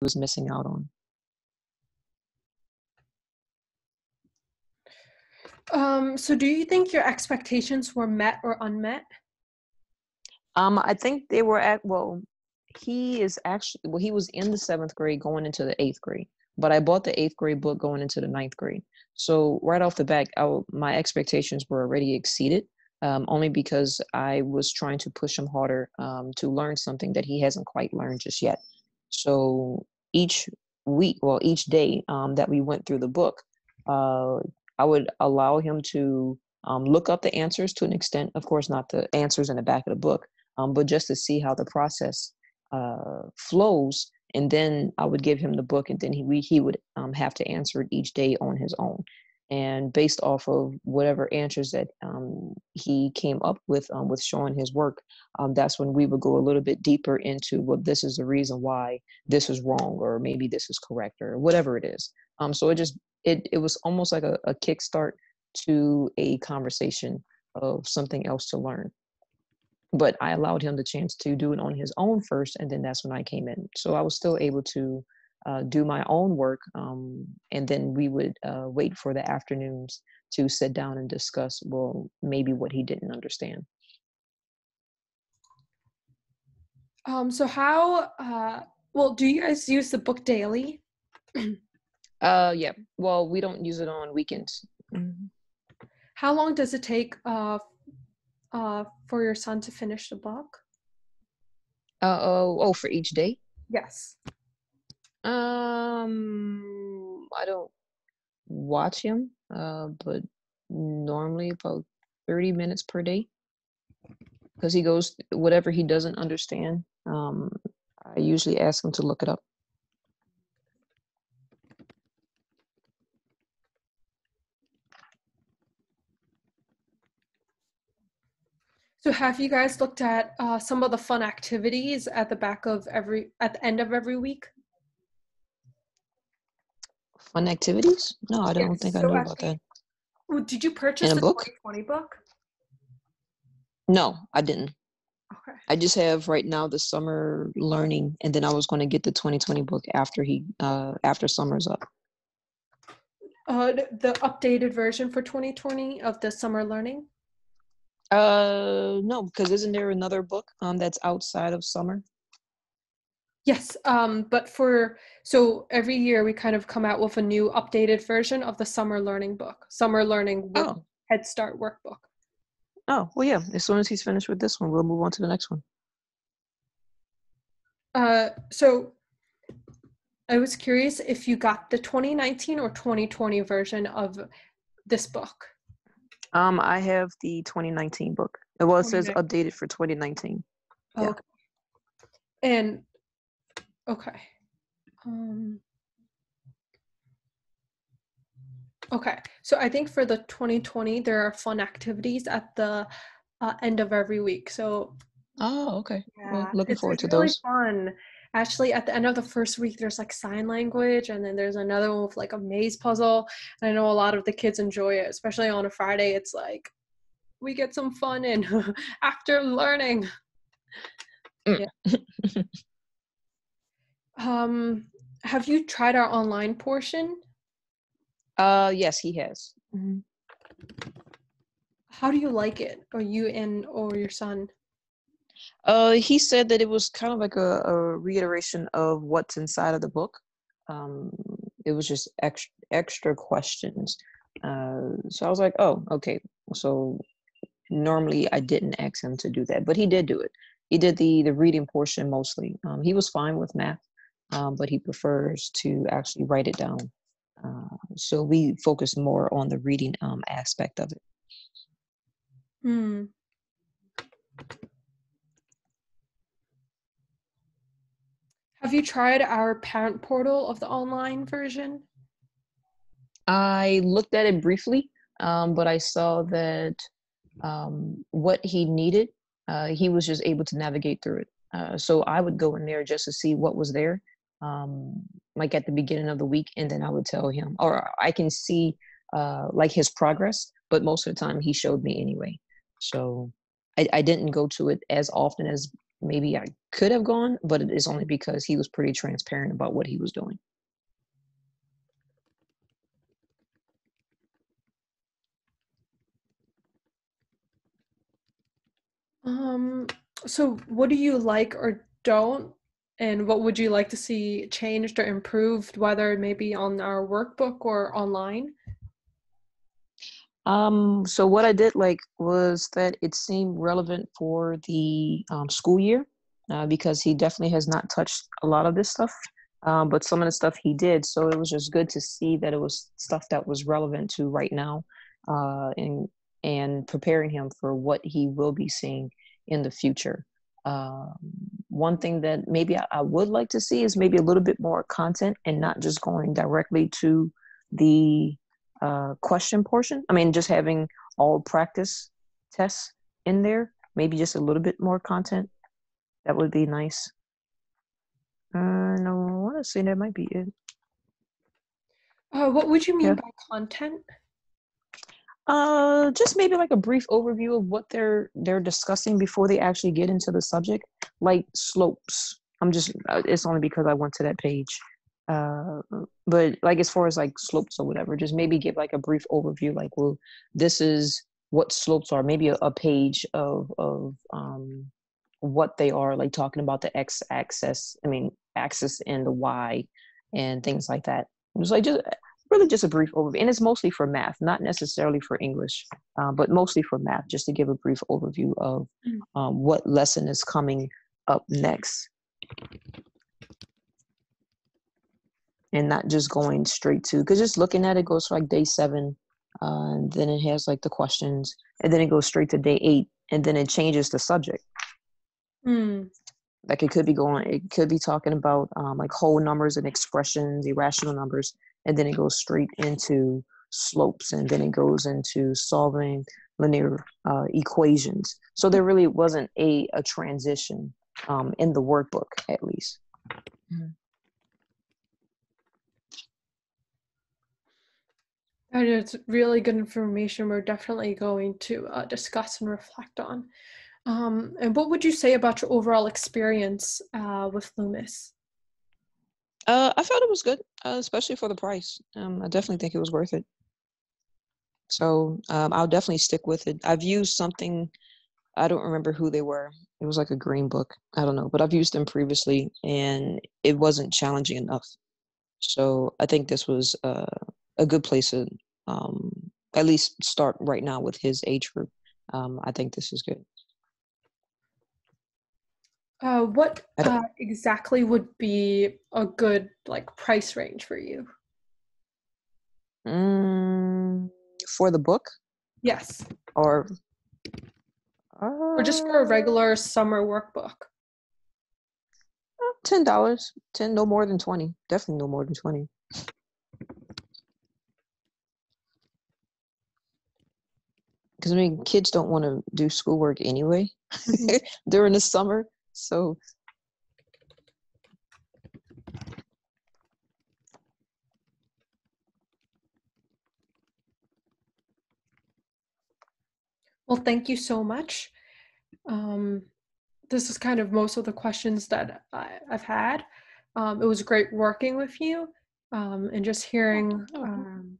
was missing out on. Um, so do you think your expectations were met or unmet? Um, I think they were at well, he is actually well, he was in the seventh grade going into the eighth grade, but I bought the eighth grade book going into the ninth grade. So right off the bat, I, my expectations were already exceeded. Um, only because I was trying to push him harder um, to learn something that he hasn't quite learned just yet. So each week, well, each day um, that we went through the book, uh, I would allow him to um, look up the answers to an extent. Of course, not the answers in the back of the book, um, but just to see how the process uh, flows. And then I would give him the book, and then he we, he would um, have to answer it each day on his own. And based off of whatever answers that um, he came up with um, with showing his work, um, that's when we would go a little bit deeper into well, this is the reason why this is wrong, or maybe this is correct, or whatever it is. Um, so it just it it was almost like a, a kickstart to a conversation of something else to learn but I allowed him the chance to do it on his own first, and then that's when I came in. So I was still able to uh, do my own work, um, and then we would uh, wait for the afternoons to sit down and discuss, well, maybe what he didn't understand. Um, so how, uh, well, do you guys use the book daily? uh, yeah. Well, we don't use it on weekends. Mm-hmm. How long does it take uh, uh, for your son to finish the book? Uh, oh, oh, for each day? Yes. Um, I don't watch him, uh, but normally about 30 minutes per day because he goes whatever he doesn't understand. Um, I usually ask him to look it up. So have you guys looked at uh, some of the fun activities at the back of every at the end of every week? Fun activities? No, I don't yes. think so I knew about that. Well, did you purchase In a book? 2020 book? No, I didn't. Okay. I just have right now the summer learning, and then I was going to get the 2020 book after he uh after summer's up. Uh, the updated version for 2020 of the summer learning. Uh, no, because isn't there another book um that's outside of summer? Yes, um, but for so every year we kind of come out with a new updated version of the summer learning book, summer learning oh. Head Start workbook. Oh well, yeah. As soon as he's finished with this one, we'll move on to the next one. Uh, so I was curious if you got the 2019 or 2020 version of this book. Um, I have the 2019 book. Well, it says updated for 2019. yeah. Okay. And okay. Um, okay. So I think for the 2020, there are fun activities at the uh, end of every week. So. Oh, okay. Yeah, well, looking it's, forward it's to really those. Fun actually at the end of the first week there's like sign language and then there's another one with like a maze puzzle and i know a lot of the kids enjoy it especially on a friday it's like we get some fun in after learning mm. yeah. um have you tried our online portion uh yes he has mm-hmm. how do you like it or you and or your son uh, he said that it was kind of like a, a reiteration of what's inside of the book. Um, it was just extra extra questions. Uh, so I was like, oh, okay. So normally I didn't ask him to do that, but he did do it. He did the the reading portion mostly. Um, he was fine with math, um, but he prefers to actually write it down. Uh, so we focus more on the reading um, aspect of it. Hmm. Have you tried our parent portal of the online version? I looked at it briefly, um, but I saw that um, what he needed, uh, he was just able to navigate through it. Uh, so I would go in there just to see what was there, um, like at the beginning of the week, and then I would tell him, or I can see uh, like his progress, but most of the time he showed me anyway. So I, I didn't go to it as often as maybe I could have gone, but it is only because he was pretty transparent about what he was doing. Um, so what do you like or don't, and what would you like to see changed or improved, whether maybe on our workbook or online? Um, so what I did like was that it seemed relevant for the um, school year uh, because he definitely has not touched a lot of this stuff. Um, but some of the stuff he did, so it was just good to see that it was stuff that was relevant to right now, uh, and and preparing him for what he will be seeing in the future. Um, one thing that maybe I, I would like to see is maybe a little bit more content and not just going directly to the uh, question portion. I mean, just having all practice tests in there, maybe just a little bit more content. That would be nice. Uh, no, I want to say that might be it. Uh, what would you mean yeah. by content? Uh, just maybe like a brief overview of what they're they're discussing before they actually get into the subject, like slopes. I'm just uh, it's only because I went to that page. Uh, but like as far as like slopes or whatever, just maybe give like a brief overview, like well, this is what slopes are. Maybe a, a page of of um what they are, like talking about the x axis. I mean, axis and the y, and things like that. Was like just really just a brief overview. And it's mostly for math, not necessarily for English, uh, but mostly for math, just to give a brief overview of mm. um, what lesson is coming up next. And not just going straight to, because just looking at it goes like day seven, uh, and then it has like the questions, and then it goes straight to day eight, and then it changes the subject. Mm. Like it could be going, it could be talking about um, like whole numbers and expressions, irrational numbers, and then it goes straight into slopes and then it goes into solving linear uh, equations so there really wasn't a, a transition um, in the workbook at least mm-hmm. That is really good information. We're definitely going to uh, discuss and reflect on. Um, and what would you say about your overall experience uh, with Lumos? Uh, I felt it was good, uh, especially for the price. Um, I definitely think it was worth it. So um, I'll definitely stick with it. I've used something, I don't remember who they were. It was like a green book. I don't know, but I've used them previously and it wasn't challenging enough. So I think this was uh, a good place to um, at least start right now with his age group. Um, I think this is good. Uh, what uh, exactly would be a good like price range for you? Mm, for the book? Yes. Or uh, or just for a regular summer workbook? Uh, ten dollars. Ten, no more than twenty. Definitely no more than twenty. Because I mean, kids don't want to do schoolwork anyway mm-hmm. during the summer. So Well, thank you so much. Um, this is kind of most of the questions that I, have had. Um, it was great working with you um, and just hearing um,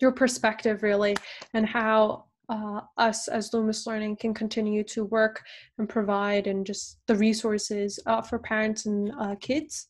your perspective, really, and how uh, us as Lumos Learning can continue to work and provide and just the resources uh, for parents and uh, kids